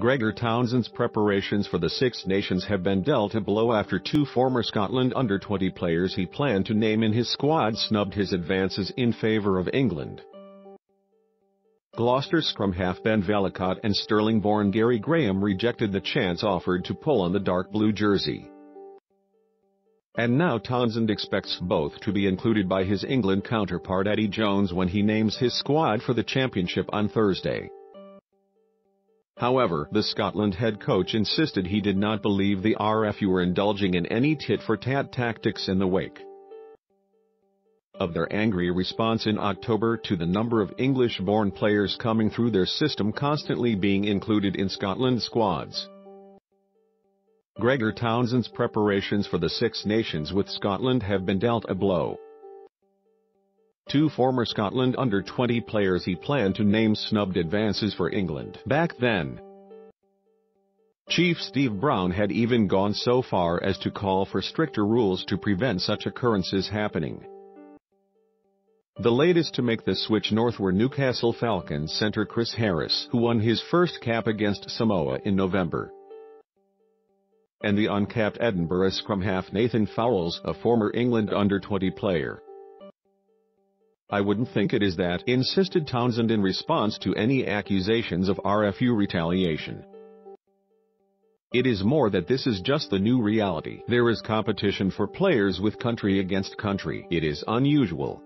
Gregor Townsend's preparations for the Six Nations have been dealt a blow after two former Scotland under-20 players he planned to name in his squad snubbed his advances in favour of England. Gloucester scrum half Ben Vellacott and Stirling-born Gary Graham rejected the chance offered to pull on the dark blue jersey. And now Townsend expects both to be included by his England counterpart Eddie Jones when he names his squad for the championship on Thursday. However, the Scotland head coach insisted he did not believe the RFU were indulging in any tit-for-tat tactics in the wake of their angry response in October to the number of English-born players coming through their system constantly being included in Scotland squads. Gregor Townsend's preparations for the Six Nations with Scotland have been dealt a blow. Two former Scotland under-20 players he planned to name snubbed advances for England back then. Chief Steve Brown had even gone so far as to call for stricter rules to prevent such occurrences happening. The latest to make the switch north were Newcastle Falcons centre Chris Harris, who won his first cap against Samoa in November. And the uncapped Edinburgh scrum half Nathan Fowles, a former England under-20 player. I wouldn't think it is that, insisted Townsend in response to any accusations of RFU retaliation. It is more that this is just the new reality. There is competition for players with country against country. It is unusual,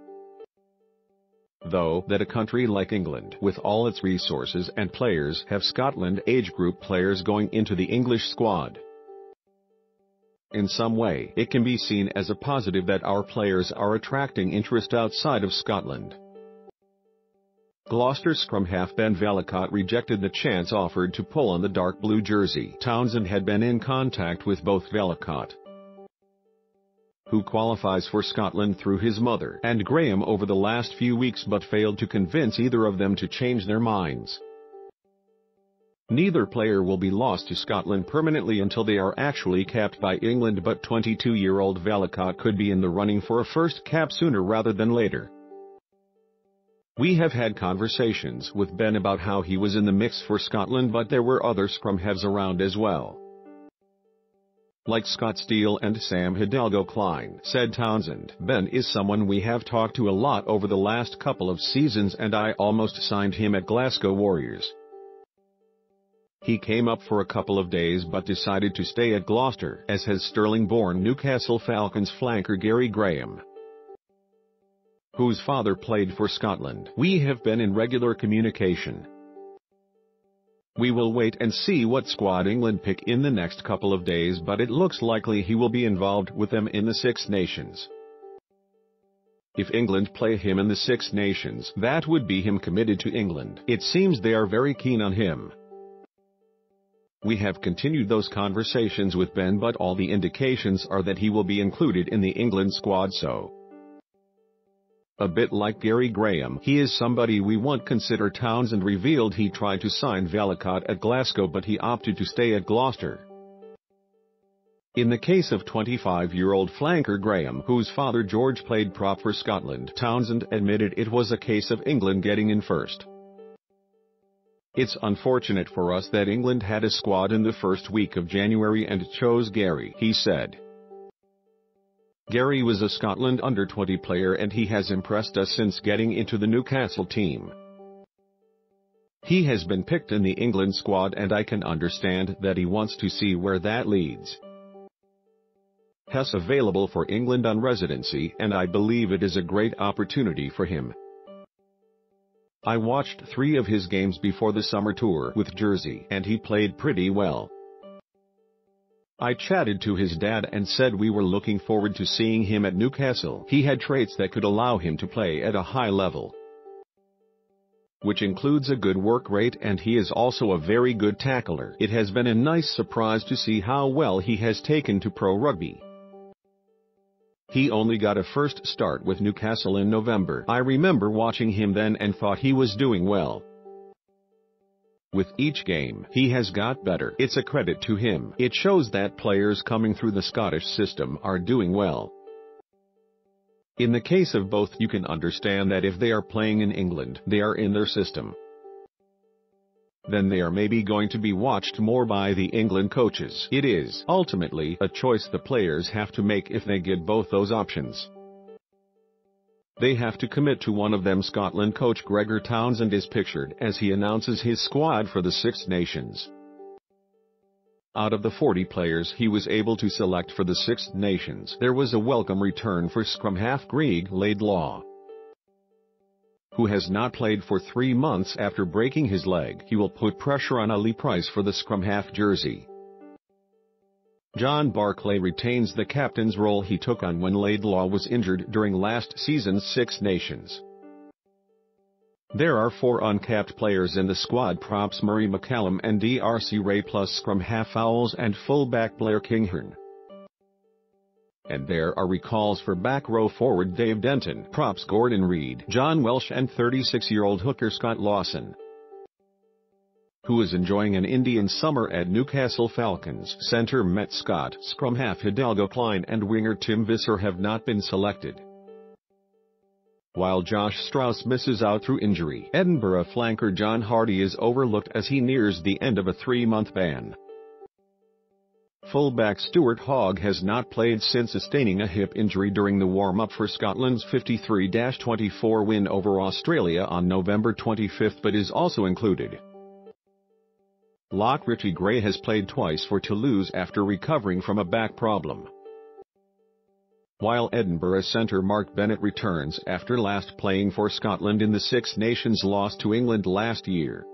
though, that a country like England, with all its resources and players, have Scotland age group players going into the English squad. In some way, it can be seen as a positive that our players are attracting interest outside of Scotland. Gloucester scrum half Ben Vellacott rejected the chance offered to pull on the dark blue jersey. Townsend had been in contact with both Vellacott who qualifies for Scotland through his mother, and Graham over the last few weeks but failed to convince either of them to change their minds. Neither player will be lost to Scotland permanently until they are actually capped by England but 22-year-old Vellacott could be in the running for a first cap sooner rather than later. We have had conversations with Ben about how he was in the mix for Scotland but there were other scrum halves around as well like Scott Steele and Sam Hidalgo-Clyne, said Townsend. Ben is someone we have talked to a lot over the last couple of seasons and I almost signed him at Glasgow Warriors. He came up for a couple of days but decided to stay at Gloucester, as has Stirling-born Newcastle Falcons flanker Gary Graham whose father played for Scotland. We have been in regular communication, we will wait and see what squad England pick in the next couple of days but it looks likely he will be involved with them in the Six Nations. If England play him in the Six Nations, that would be him committed to England. It seems they are very keen on him. We have continued those conversations with Ben but all the indications are that he will be included in the England squad so. A bit like Gary Graham, he is somebody we want consider Townsend revealed he tried to sign Vellacott at Glasgow but he opted to stay at Gloucester. In the case of 25-year-old flanker Graham, whose father George played prop for Scotland, Townsend admitted it was a case of England getting in first. It's unfortunate for us that England had a squad in the first week of January and chose Gary, he said. Gary was a Scotland under-20 player and he has impressed us since getting into the Newcastle team. He has been picked in the England squad and I can understand that he wants to see where that leads. Hess available for England on residency and I believe it is a great opportunity for him. I watched three of his games before the summer tour with Jersey and he played pretty well. I chatted to his dad and said we were looking forward to seeing him at Newcastle. He had traits that could allow him to play at a high level, which includes a good work rate and he is also a very good tackler. It has been a nice surprise to see how well he has taken to pro rugby. He only got a first start with Newcastle in November. I remember watching him then and thought he was doing well. With each game, he has got better. It's a credit to him. It shows that players coming through the Scottish system are doing well. In the case of both you can understand that if they are playing in England, they are in their system. Then they are maybe going to be watched more by the England coaches. It is ultimately a choice the players have to make if they get both those options. They have to commit to one of them Scotland coach Gregor Townsend is pictured as he announces his squad for the Six Nations. Out of the 40 players he was able to select for the Six Nations, there was a welcome return for scrum half Greg Laidlaw, who has not played for three months after breaking his leg. He will put pressure on Ali Price for the scrum half jersey. John Barclay retains the captain's role he took on when Laidlaw was injured during last season's Six Nations. There are four uncapped players in the squad props Murray McCallum and Darcy Rae plus scrum half Fowles and fullback Blair Kinghorn. And there are recalls for back row forward Dave Denton, props Gordon Reid, John Welsh and 36-year-old hooker Scott Lawson who is enjoying an Indian summer at Newcastle Falcons. Center Matt Scott, scrum half Hidalgo-Clyne and winger Tim Visser have not been selected. While Josh Strauss misses out through injury, Edinburgh flanker John Hardie is overlooked as he nears the end of a three-month ban. Fullback Stuart Hogg has not played since sustaining a hip injury during the warm-up for Scotland's 53-24 win over Australia on November 25 but is also included. Lock Richie Gray has played twice for Toulouse after recovering from a back problem. While Edinburgh centre Mark Bennett returns after last playing for Scotland in the Six Nations loss to England last year.